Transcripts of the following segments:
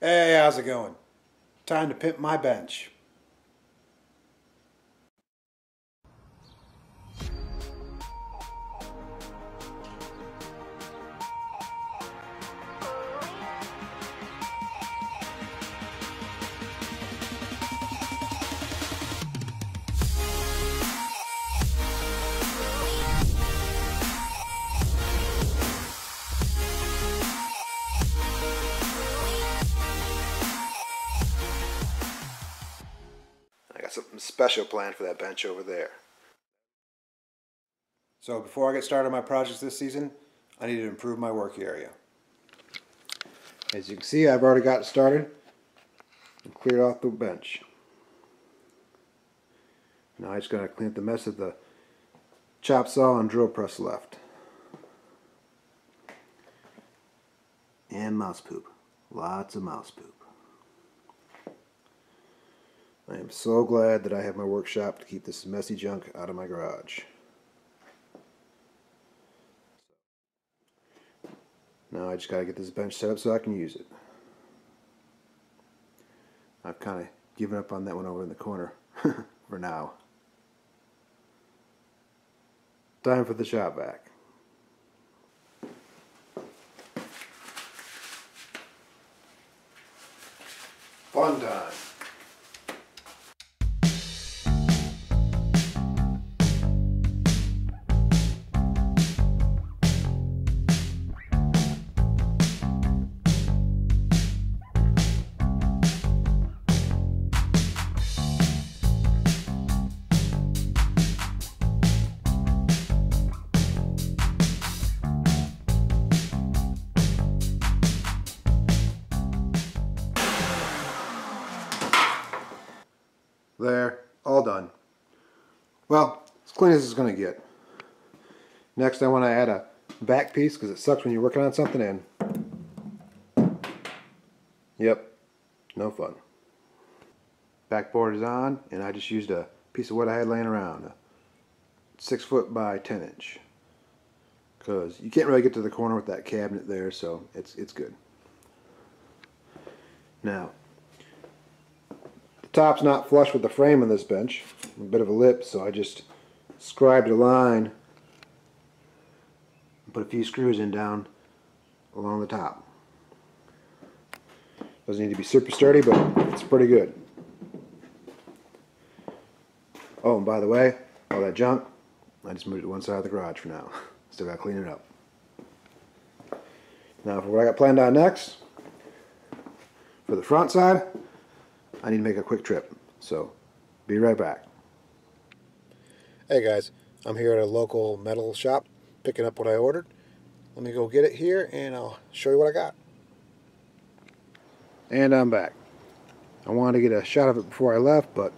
Hey, how's it going? Time to pimp my bench. Special plan for that bench over there. So before I get started on my projects this season, I need to improve my work area. As you can see, I've already got started and cleared off the bench. Now I'm just going to clean up the mess of the chop saw and drill press left. And mouse poop. Lots of mouse poop. I am so glad that I have my workshop to keep this messy junk out of my garage. Now I just got to get this bench set up so I can use it. I've kind of given up on that one over in the corner for now. Time for the shop vac. Fun time. There, all done. Well, as clean as it's going to get. Next, I want to add a back piece because it sucks when you're working on something and. Yep, no fun. Backboard is on, and I just used a piece of wood I had laying around, six foot by ten inch. Because you can't really get to the corner with that cabinet there, so it's it's good. Now, the top's not flush with the frame on this bench, a bit of a lip, so I just scribed a line put a few screws in down along the top. Doesn't need to be super sturdy, but it's pretty good. Oh, and by the way, all that junk, I just moved it to one side of the garage for now. Still got to clean it up. Now for what I got planned on next, for the front side, I need to make a quick trip. So, be right back. Hey guys, I'm here at a local metal shop picking up what I ordered. Let me go get it here and I'll show you what I got. And I'm back. I wanted to get a shot of it before I left, but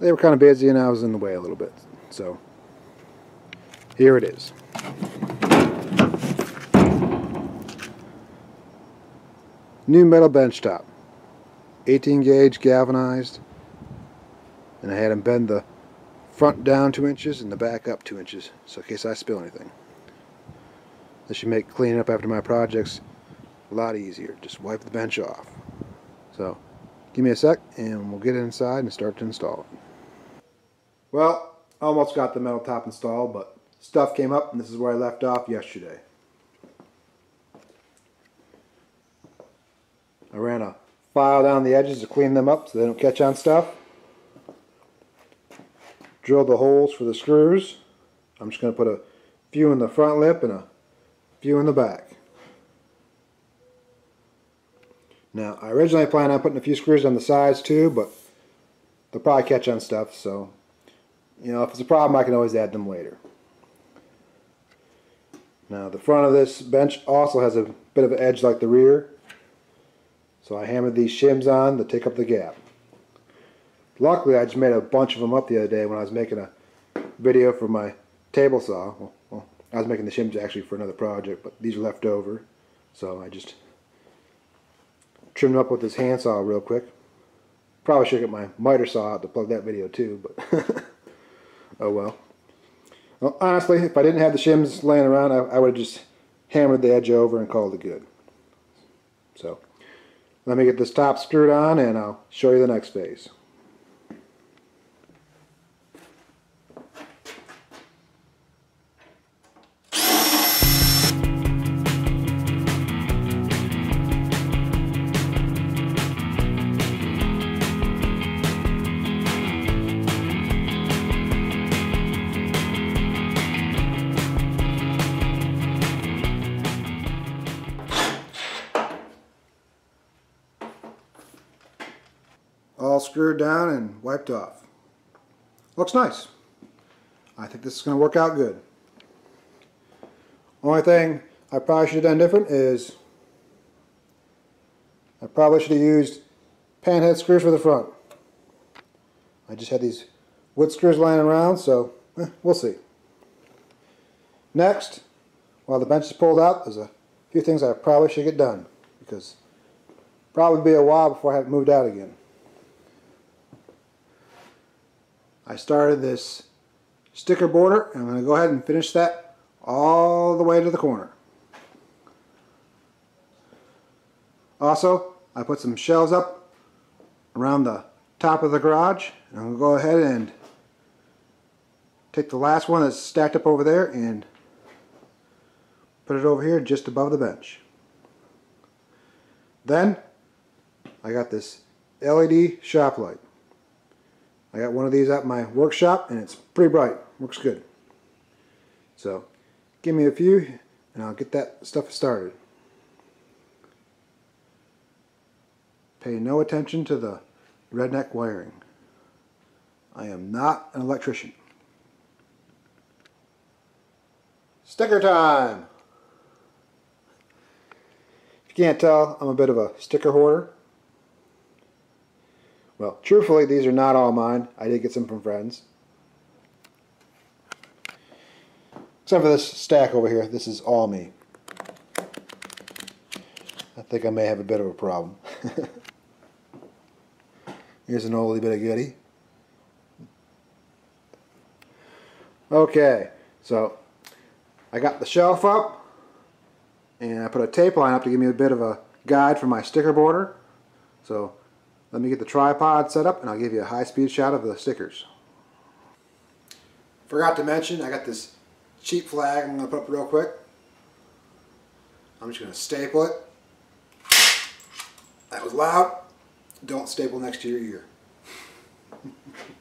they were kind of busy and I was in the way a little bit. So, here it is. New metal bench top. 18 gauge galvanized and I had them bend the front down two inches and the back up two inches so in case I spill anything. This should make cleaning up after my projects a lot easier. Just wipe the bench off. So give me a sec and we'll get inside and start to install it. Well almost got the metal top installed but stuff came up and this is where I left off yesterday. I ran a file down the edges to clean them up so they don't catch on stuff. Drill the holes for the screws. I'm just going to put a few in the front lip and a few in the back. Now, I originally planned on putting a few screws on the sides too, but they'll probably catch on stuff, so, you know, if it's a problem, I can always add them later. Now, the front of this bench also has a bit of an edge like the rear, so I hammered these shims on to take up the gap. Luckily, I just made a bunch of them up the other day when I was making a video for my table saw. Well, well, I was making the shims actually for another project, but these are left over. So I just trimmed them up with this handsaw real quick. Probably should get my miter saw out to plug that video too, but oh well. Well, honestly, if I didn't have the shims laying around, I, I would have just hammered the edge over and called it good. So let me get this top screwed on and I'll show you the next phase. Screwed down and wiped off. Looks nice. I think this is going to work out good. Only thing I probably should have done different is I probably should have used panhead screws for the front. I just had these wood screws lying around, so eh, we'll see. Next, while the bench is pulled out, there's a few things I probably should get done because probably be a while before I have it moved out again. I started this sticker border and I'm going to go ahead and finish that all the way to the corner. Also, I put some shelves up around the top of the garage and I'm going to go ahead and take the last one that's stacked up over there and put it over here just above the bench. Then I got this LED shop light. I got one of these at my workshop and it's pretty bright. Works good. So give me a few and I'll get that stuff started. Pay no attention to the redneck wiring. I am not an electrician. Sticker time! If you can't tell, I'm a bit of a sticker hoarder. Well, truthfully, these are not all mine. I did get some from friends. Except for this stack over here. This is all me. I think I may have a bit of a problem. Here's an oldie bit of goodie. Okay, so I got the shelf up and I put a tape line up to give me a bit of a guide for my sticker border. So let me get the tripod set up and I'll give you a high-speed shot of the stickers. Forgot to mention, I got this cheap flag I'm going to put up real quick. I'm just going to staple it. That was loud. Don't staple next to your ear.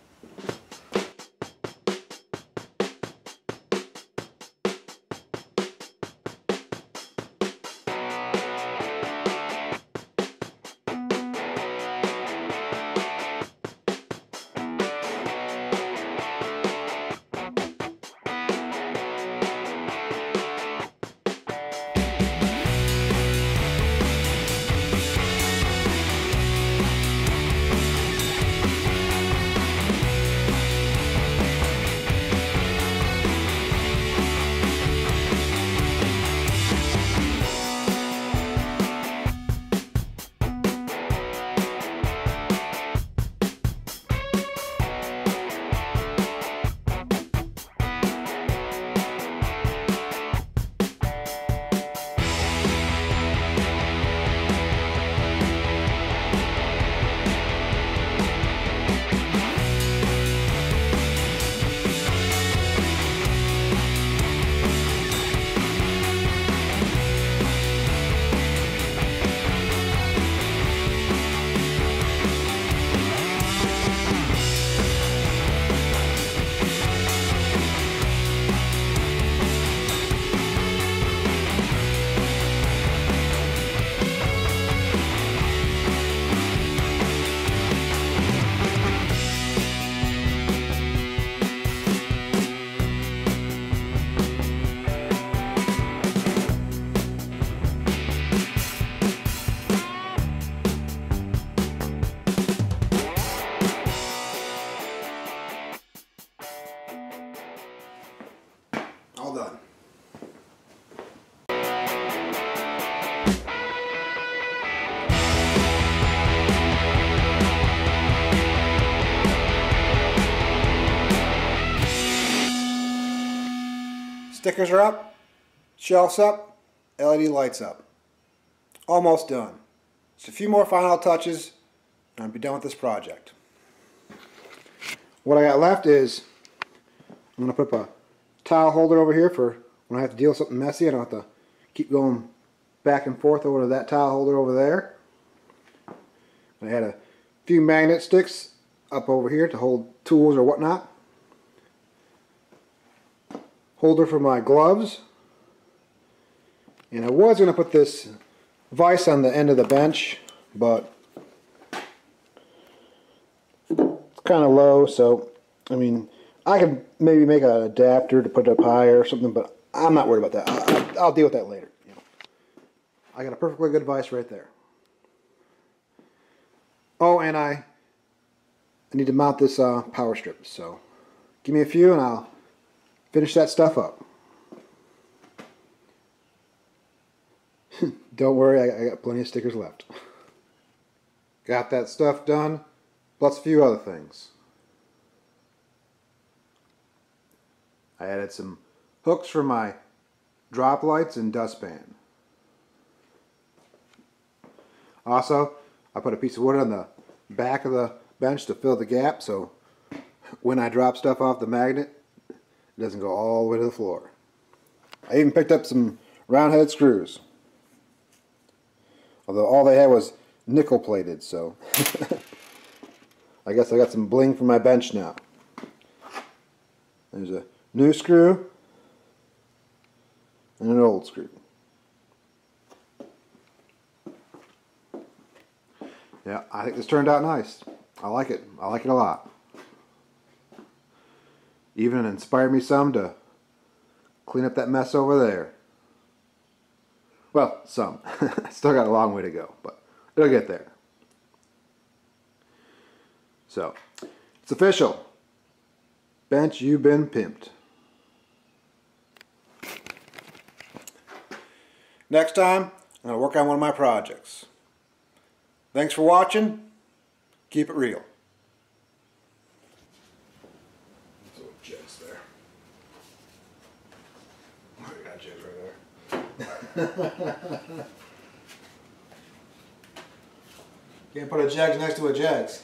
Stickers are up, shelves up, LED lights up. Almost done. Just a few more final touches and I'll be done with this project. What I got left is I'm going to put up a towel holder over here for when I have to deal with something messy. I don't have to keep going back and forth over to that towel holder over there. I had a few magnet sticks up over here to hold tools or whatnot. Holder for my gloves. And I was going to put this vise on the end of the bench, but it's kind of low, so I mean, I could maybe make an adapter to put it up higher or something, but I'm not worried about that. I, will deal with that later. You know. I got a perfectly good vise right there. Oh, and I, I need to mount this uh, power strip, so give me a few and I'll finish that stuff up. Don't worry, I, I got plenty of stickers left. Got that stuff done, plus a few other things. I added some hooks for my drop lights and dustpan. Also, I put a piece of wood on the back of the bench to fill the gap so when I drop stuff off the magnet, it doesn't go all the way to the floor. I even picked up some round head screws. Although all they had was nickel plated, so I guess I got some bling for my bench now. There's a new screw and an old screw. Yeah, I think this turned out nice. I like it. I like it a lot. Even inspired me some to clean up that mess over there. Well, some. Still got a long way to go, but it'll get there. So, it's official. Bench, you've been pimped. Next time, I'm going to work on one of my projects. Thanks for watching. Keep it real. Can't put a Jags next to a Jags.